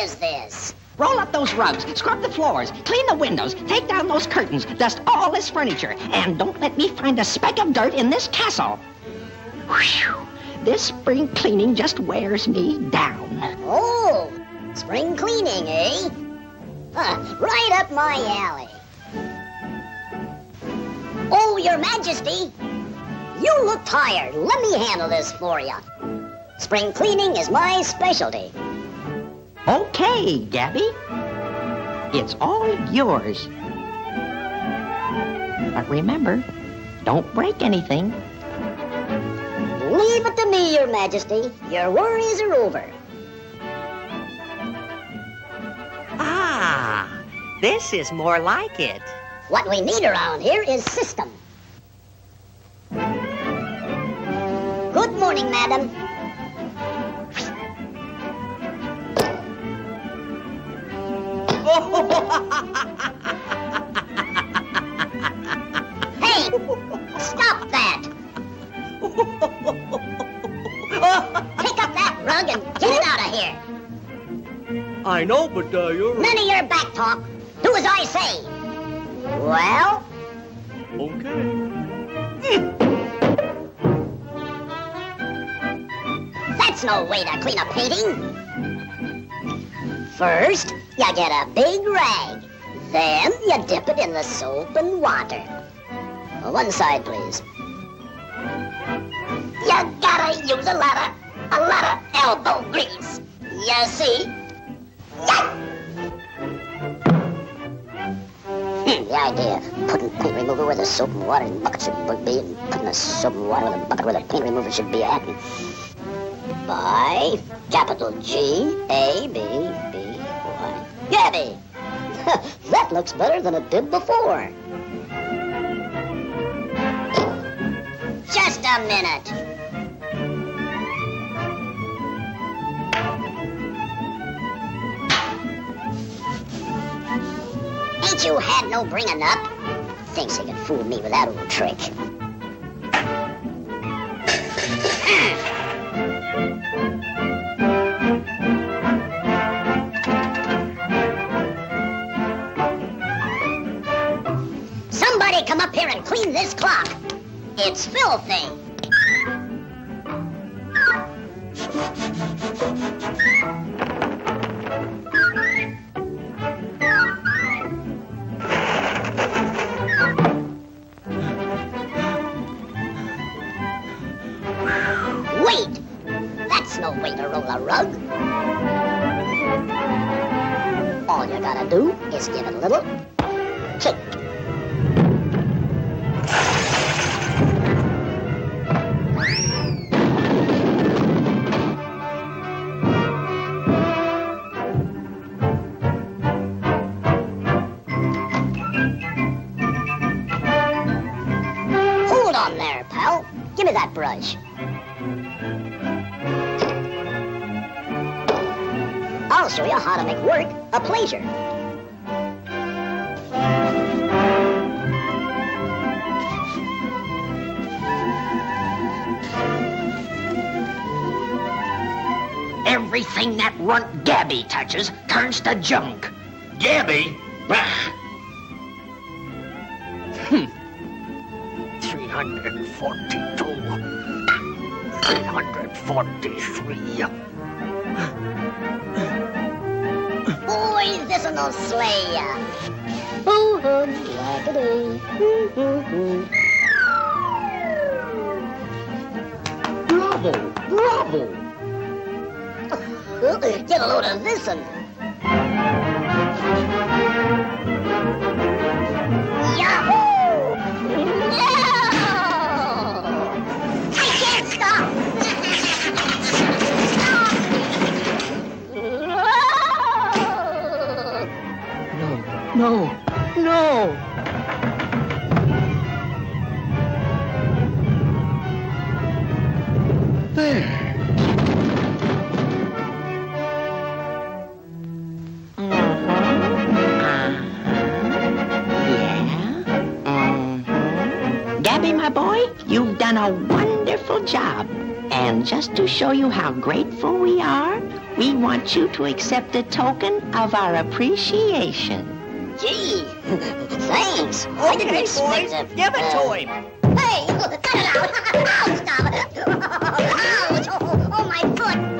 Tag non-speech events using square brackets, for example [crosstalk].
is this? Roll up those rugs, scrub the floors, clean the windows, take down those curtains, dust all this furniture, and don't let me find a speck of dirt in this castle. Whew. This spring cleaning just wears me down. Oh, spring cleaning, eh? Huh, right up my alley. Oh, Your Majesty, you look tired. Let me handle this for you. Spring cleaning is my specialty. Okay, Gabby. It's all yours. But remember, don't break anything. Leave it to me, Your Majesty. Your worries are over. Ah, this is more like it. What we need around here is system. Good morning, madam. Hey, stop that! Pick up that rug and get it out of here. I know, but uh, you're. None of your back talk. Do as I say. Well, Okay. That's no way to clean a painting. First, you get a big rag. Then you dip it in the soap and water. One side, please. You gotta use a lot of, a lot of elbow grease. You see? Hmm, the idea, putting paint remover where the soap and water and bucket should be, and putting the soap and water in the bucket where the paint remover should be at. By capital G A B B Gabby! [laughs] that looks better than it did before. Just a minute. Ain't you had no bringing up? Thinks he can fool me with that old trick. It's filthy. Wait! That's no way to roll a rug. All you gotta do is give it a little kick. Pal. Give that brush. I'll show you how to make work a pleasure. Everything that runt Gabby touches turns to junk. Gabby? Bah! 342. 343. Boy, this'll no slay ya. Ooh, honey, lack-a-day. Ooh-hoo-hoo. Bravo! Bravo! Get a load of this one. No, no. Mm-hmm. Gabby, my boy, you've done a wonderful job. And just to show you how grateful we are, we want you to accept a token of our appreciation. Gee, thanks. I didn't okay, expect a, give it to uh, him. Hey, cut it out. Ow, stop. [laughs] [laughs] Ouch. Oh, oh, my foot.